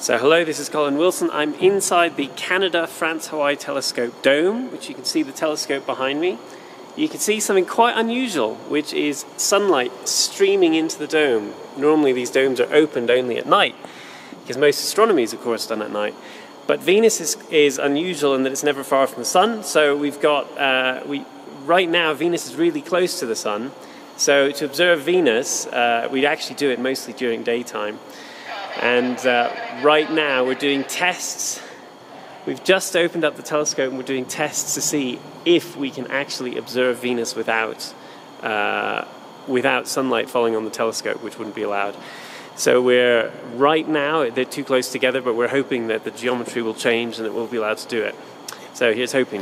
So hello, this is Colin Wilson. I'm inside the Canada France Hawaii Telescope Dome, which you can see the telescope behind me. You can see something quite unusual, which is sunlight streaming into the dome. Normally these domes are opened only at night, because most astronomy is of course done at night. But Venus is, is unusual in that it's never far from the sun, so we've got, uh, we, right now Venus is really close to the sun, so to observe Venus, uh, we'd actually do it mostly during daytime. And uh, right now we're doing tests. We've just opened up the telescope and we're doing tests to see if we can actually observe Venus without, uh, without sunlight falling on the telescope, which wouldn't be allowed. So we're right now, they're too close together, but we're hoping that the geometry will change and that we'll be allowed to do it. So here's hoping.